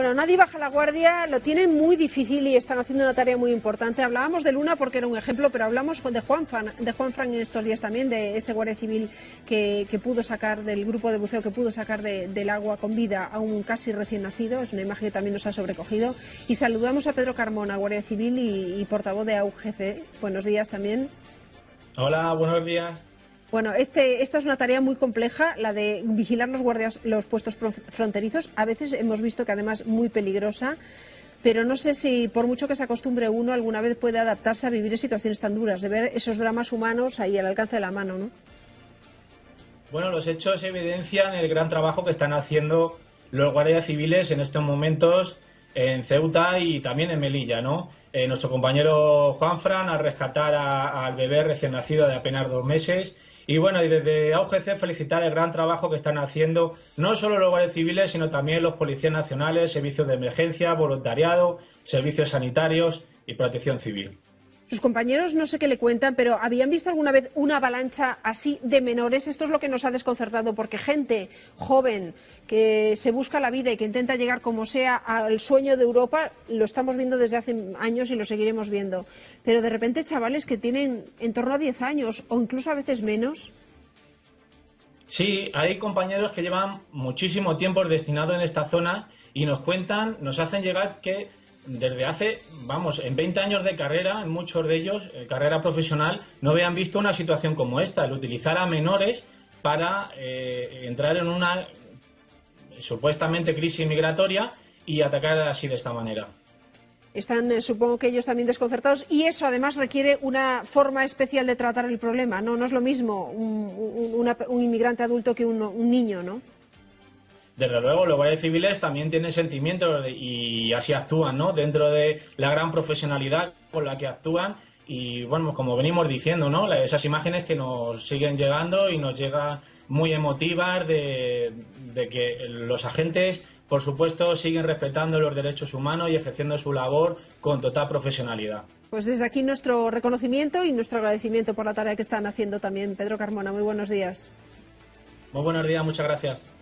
Bueno, nadie baja la guardia, lo tienen muy difícil y están haciendo una tarea muy importante. Hablábamos de Luna porque era un ejemplo, pero hablamos de Juan Fran, de Juan Fran en estos días también, de ese guardia civil que, pudo sacar, del grupo de buceo que pudo sacar del agua con vida a un casi recién nacido. Es una imagen que también nos ha sobrecogido. Y saludamos a Pedro Carmona, guardia civil y, y portavoz de AUGC. Buenos días también. Hola, buenos días. Bueno, este, esta es una tarea muy compleja, la de vigilar los guardias, los puestos fronterizos. A veces hemos visto que además muy peligrosa, pero no sé si por mucho que se acostumbre uno alguna vez puede adaptarse a vivir en situaciones tan duras, de ver esos dramas humanos ahí al alcance de la mano, ¿no? Bueno, los hechos evidencian el gran trabajo que están haciendo los guardias civiles en estos momentos en Ceuta y también en Melilla, ¿no? Eh, nuestro compañero Juan Fran al rescatar al bebé recién nacido de apenas dos meses y bueno, y desde AUGC felicitar el gran trabajo que están haciendo no solo los guardias civiles, sino también los policías nacionales, servicios de emergencia, voluntariado, servicios sanitarios y protección civil. Sus compañeros no sé qué le cuentan, pero ¿habían visto alguna vez una avalancha así de menores? Esto es lo que nos ha desconcertado, porque gente joven que se busca la vida y que intenta llegar como sea al sueño de Europa, lo estamos viendo desde hace años y lo seguiremos viendo. Pero de repente chavales que tienen en torno a 10 años o incluso a veces menos. Sí, hay compañeros que llevan muchísimo tiempo destinados en esta zona y nos cuentan, nos hacen llegar que desde hace, vamos, en 20 años de carrera, muchos de ellos, eh, carrera profesional, no habían visto una situación como esta, el utilizar a menores para eh, entrar en una supuestamente crisis migratoria y atacar así de esta manera. Están, eh, supongo que ellos también desconcertados y eso además requiere una forma especial de tratar el problema. No, no es lo mismo un, un inmigrante adulto que un, un niño, ¿no? Desde luego los guardias civiles también tienen sentimientos y así actúan, ¿no? Dentro de la gran profesionalidad con la que actúan y bueno, como venimos diciendo, ¿no? Esas imágenes que nos siguen llegando y nos llegan muy emotivas de, de que los agentes, por supuesto, siguen respetando los derechos humanos y ejerciendo su labor con total profesionalidad. Pues desde aquí nuestro reconocimiento y nuestro agradecimiento por la tarea que están haciendo también. Pedro Carmona, muy buenos días. Muy buenos días, muchas gracias.